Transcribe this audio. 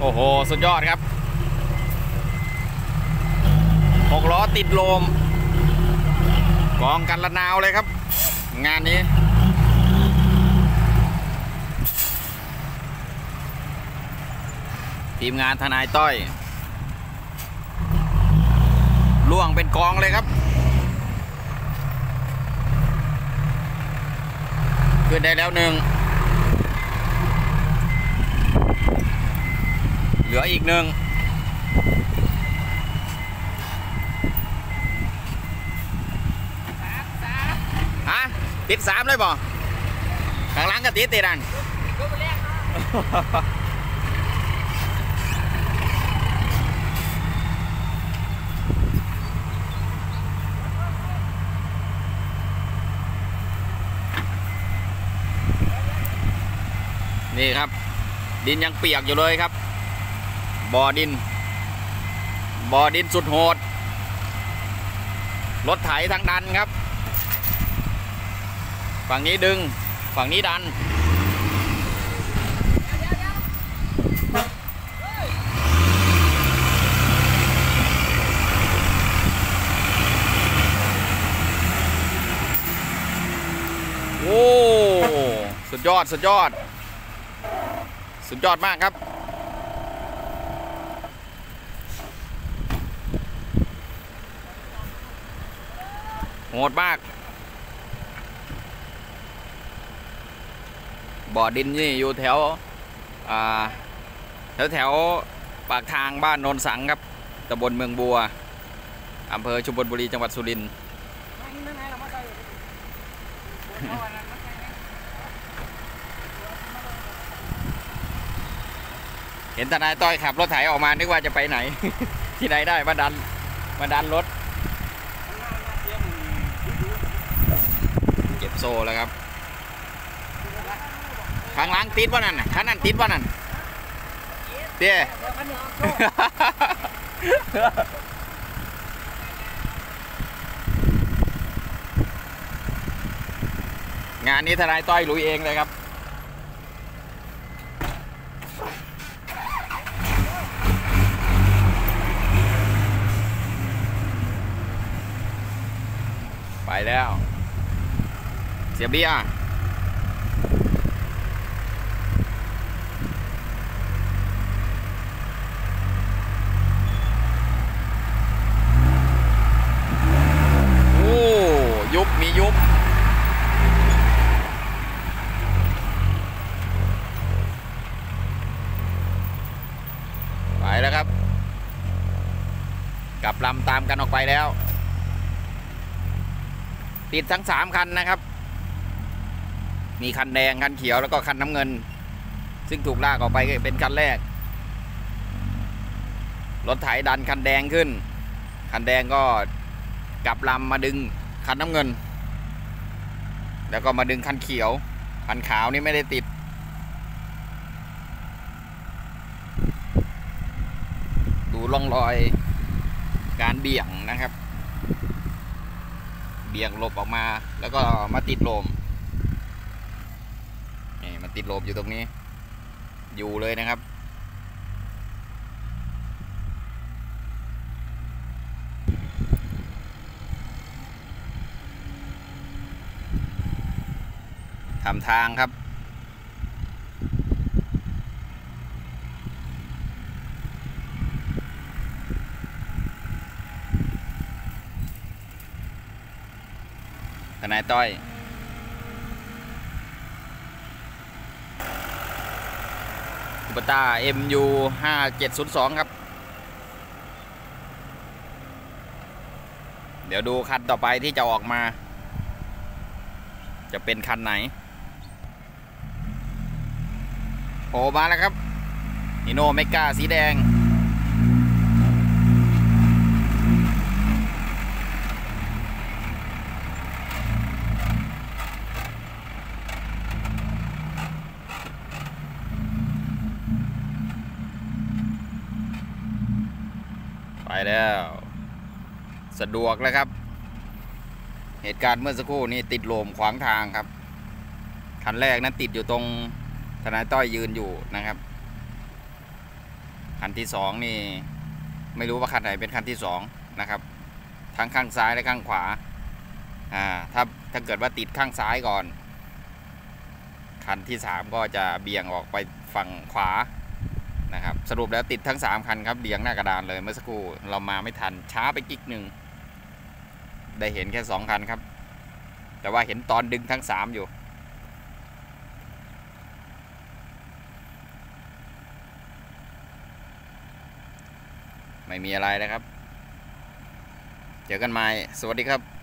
โอ้โห สุดยอดครับหกล้อติดลม กองกันละนาวเลยครับ งานนี้ ทีมงานทนายต้อยล่วงเป็นกองเลยครับขึ้นได้แล้วหนึ่ง เห ลืออีกหนึ่งฮะติดสามเลยบ่ข้างหลังก็ติดติดอันนี่ครับ ดินยังเปียกอยู่เลยครับ บ่อดิน บ่อดินสุดโหด รถไถทางดันครับ ฝั่งนี้ดึง ฝั่งนี้ดันโอ้ สุดยอด สุดยอด สุดยอดมากครับ โหดมาก บ่อดินนี่อยู่แถวแถวแถวปากทางบ้านโนนสังครับตำบลเมืองบัวอำเภอชุมพลบุรีจังหวัดสุรินทร์เห็นทนายต้อยขับรถไถออกมานึกว่าจะไปไหน ที่ไหนได้มาดันมาดันรถ เก็บโซ่แล้วครับข้างล่างติดว่านั่นข้างนั้นติดว่านั่นเตี้ยงานนี้ทนายต้อยลุยเองเลยครับไปแล้ว เสียเบียโอ้ยุบ มียุบไปแล้วครับ กลับลำตามกันออกไปแล้ว ติดทั้งสามคันนะครับ มีคันแดงคันเขียวแล้วก็คันน้ำเงิน ซึ่งถูกลากออกไปเป็นคันแรก รถไถดันคันแดงขึ้น คันแดงก็กลับลำมาดึงคันน้ำเงิน แล้วก็มาดึงคันเขียว คันขาวนี่ไม่ได้ติด ดูร่องรอยการเบี่ยงนะครับ เบี่ยงหลบออกมาแล้วก็มาติดลม นี่มาติดลมอยู่ตรงนี้ อยู่เลยนะครับ ทำทางครับทนายต้อย ปตา MU 5702 ครับ เดี๋ยวดูคันต่อไปที่จะออกมา จะเป็นคันไหนโผล่มาแล้วครับนิโนเมกาสีแดง แล้ว สะดวกแล้วครับ เหตุการณ์เมื่อสักครู่นี้ติดโลมขวางทางครับ คันแรกนั้นติดอยู่ตรงทนายต้อยยืนอยู่นะครับ คันที่สองนี่ ไม่รู้ว่าคันไหนเป็นคันที่สองนะครับ ทั้งข้างซ้ายและข้างขวา อ่า ถ้าถ้าเกิดว่าติดข้างซ้ายก่อน คันที่สามก็จะเบี่ยงออกไปฝั่งขวา นะครับสรุปแล้วติดทั้งสามคันครับเรียงหน้ากระดานเลยเมื่อสักครู่เรามาไม่ทันช้าไปกิ๊กหนึ่งได้เห็นแค่สองคันครับ แต่ว่าเห็นตอนดึงทั้งสามอยู่ไม่มีอะไรนะครับ เจอกันใหม่ สวัสดีครับ